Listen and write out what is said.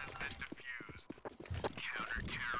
has been defused. Counter-terrorism.